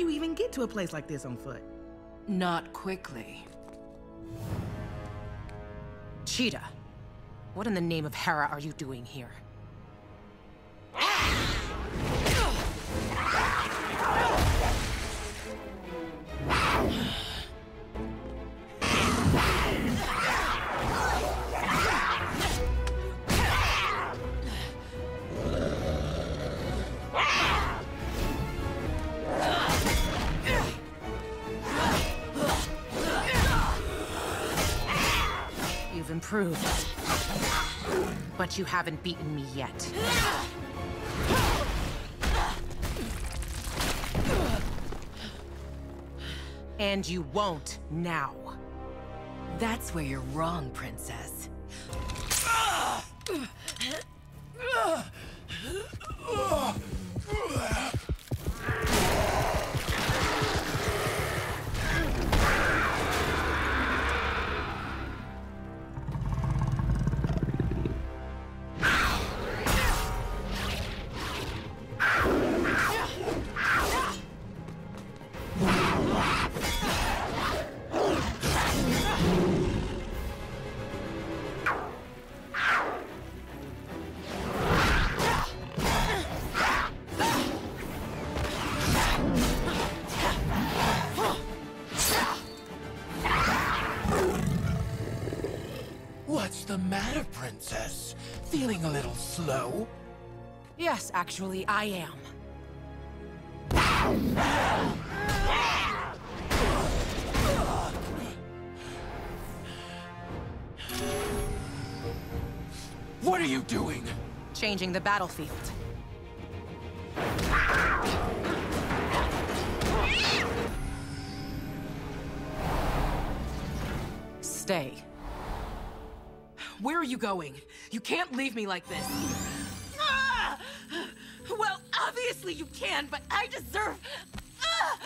you even get to a place like this on foot? Not quickly. Cheetah, what in the name of Hera are you doing here? You've improved. But you haven't beaten me yet. And you won't now. That's where you're wrong, Princess. What's the matter, Princess? Feeling a little slow? Yes, actually, I am. What are you doing? Changing the battlefield. Stay. Where are you going? You can't leave me like this. Ah! Well, obviously you can, but I deserve... Ah!